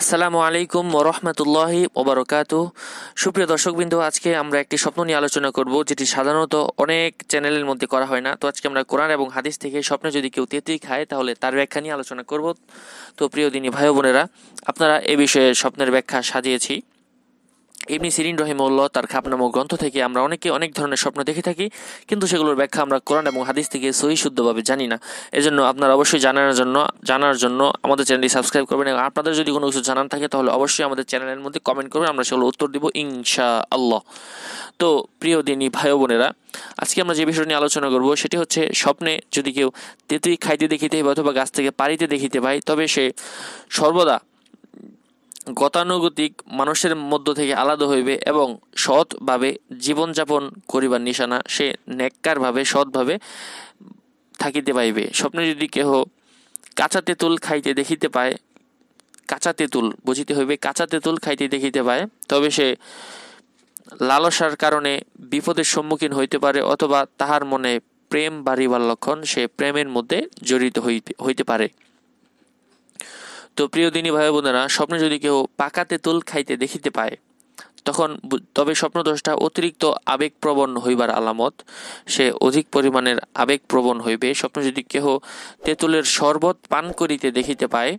আসসালামু আলাইকুম রহমতুল্লাহি ওবরকাত সুপ্রিয় দর্শকবৃন্দ, আজকে আমরা একটি স্বপ্ন নিয়ে আলোচনা করব, যেটি সাধারণত অনেক চ্যানেলের মধ্যে করা হয় না। তো আজকে আমরা কোরআন এবং হাদিস থেকে স্বপ্নে যদি কেউ তেঁতুই খায়, তাহলে তার ব্যাখ্যা নিয়ে আলোচনা করব। তো প্রিয় দিনী ভাই বোনেরা, আপনারা এ বিষয়ে স্বপ্নের ব্যাখ্যা সাজিয়েছি। ইবনি সিরিন রহিমউল্লাহ তার খাপ নামক গ্রন্থ থেকে আমরা অনেকে অনেক ধরনের স্বপ্ন দেখে থাকি, কিন্তু সেগুলোর ব্যাখ্যা আমরা কোরআন এবং হাদিস থেকে সহি শুদ্ধভাবে জানি না। এজন্য আপনারা অবশ্যই জানার জন্য জানার জন্য আমাদের চ্যানেলটি সাবস্ক্রাইব করবেন এবং আপনাদের যদি কোনো কিছু জানার থাকে তাহলে অবশ্যই আমাদের চ্যানেলের মধ্যে কমেন্ট করবেন, আমরা সেগুলো উত্তর দিব ইনশা আল্লাহ তো প্রিয় দিনী ভাই বোনেরা, আজকে আমরা যে বিষয় নিয়ে আলোচনা করব সেটি হচ্ছে স্বপ্নে যদি কেউ তেঁতুই খাইতে দেখিতে পায় অথবা গাছ থেকে পারিতে দেখিতে পায়, তবে সে সর্বদা গতানুগতিক মানুষের মধ্য থেকে আলাদা হইবে এবং সৎভাবে জীবনযাপন করিবার নিশানা সে নেককারভাবে সৎভাবে থাকিতে পাইবে। স্বপ্নে যদি কেহ কাঁচা তেঁতুল খাইতে দেখিতে পায়, কাঁচা তেঁতুল বুঝিতে হইবে, কাঁচা তেঁতুল খাইতে দেখিতে পায়, তবে সে লালসার কারণে বিপদের সম্মুখীন হইতে পারে অথবা তাহার মনে প্রেম বাড়িবার লক্ষণ সে প্রেমের মধ্যে জড়িত হইতে হইতে পারে। তো প্রিয় দিনী ভাই বোনেরা, স্বপ্নে যদি কেউ পাকা তেঁতুল খাইতে দেখিতে পায়, তখন তবে স্বপ্নদোষটা অতিরিক্ত আবেগপ্রবণ হইবার আলামত। সে অধিক পরিমাণের আবেগপ্রবণ হইবে। স্বপ্ন যদি কেহ তেঁতুলের শরবত পান করিতে দেখিতে পায়,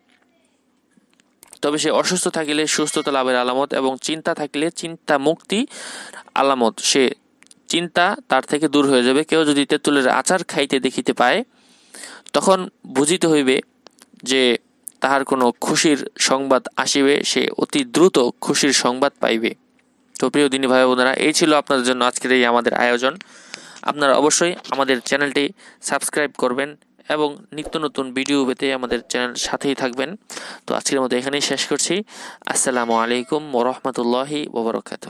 তবে সে অসুস্থ থাকিলে সুস্থতা লাভের আলামত এবং চিন্তা থাকিলে চিন্তা মুক্তি আলামত। সে চিন্তা তার থেকে দূর হয়ে যাবে। কেউ যদি তেঁতুলের আচার খাইতে দেখিতে পায়, তখন বুঝিতে হইবে যে তাহার কোনো খুশির সংবাদ আসিবে, সে অতি দ্রুত খুশির সংবাদ পাইবে। তো প্রিয় দিনী ভাই বোনেরা, এই ছিল আপনাদের জন্য আজকের এই আমাদের আয়োজন। আপনারা অবশ্যই আমাদের চ্যানেলটি সাবস্ক্রাইব করবেন এবং নিত্য নতুন ভিডিও পেতে আমাদের চ্যানেল সাথেই থাকবেন। তো আজকের মতো এখানেই শেষ করছি। আসসালামু আলাইকুম ওরহমতুল্লাহি ওবরকাত